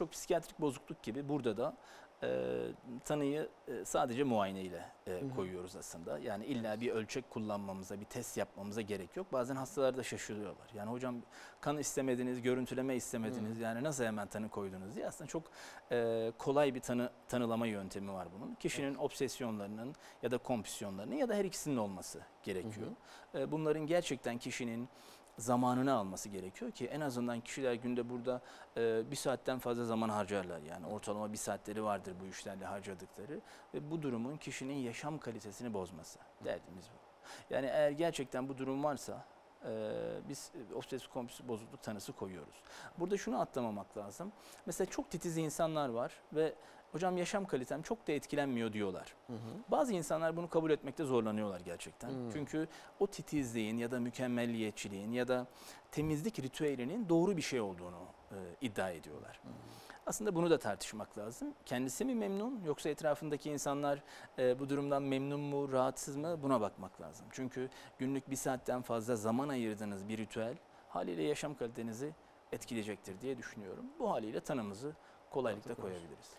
birçok psikiyatrik bozukluk gibi burada da e, tanıyı e, sadece muayene ile e, koyuyoruz aslında. Yani illa bir ölçek kullanmamıza, bir test yapmamıza gerek yok. Bazen hastalar da şaşırıyorlar. Yani hocam kan istemediniz, görüntüleme istemediniz. Yani nasıl hemen tanı koydunuz diye aslında çok e, kolay bir tanı tanılama yöntemi var bunun. Kişinin obsesyonlarının ya da kompüsyonlarının ya da her ikisinin olması gerekiyor. E, bunların gerçekten kişinin zamanını alması gerekiyor ki en azından kişiler günde burada e, bir saatten fazla zaman harcarlar. Yani ortalama bir saatleri vardır bu işlerle harcadıkları ve bu durumun kişinin yaşam kalitesini bozması. Derdimiz bu. Yani eğer gerçekten bu durum varsa e, biz obsesif kompulsif bozukluk tanısı koyuyoruz. Burada şunu atlamamak lazım. Mesela çok titiz insanlar var ve hocam yaşam kalitem çok da etkilenmiyor diyorlar. Bazı insanlar bunu kabul etmekte zorlanıyorlar gerçekten. Çünkü o titizliğin ya da mükemmelliyetçiliğin ya da temizlik ritüelinin doğru bir şey olduğunu e, iddia ediyorlar. Aslında bunu da tartışmak lazım. Kendisi mi memnun yoksa etrafındaki insanlar e, bu durumdan memnun mu, rahatsız mı buna bakmak lazım. Çünkü günlük bir saatten fazla zaman ayırdığınız bir ritüel haliyle yaşam kalitenizi etkileyecektir diye düşünüyorum. Bu haliyle tanımızı kolaylıkla koyabiliriz.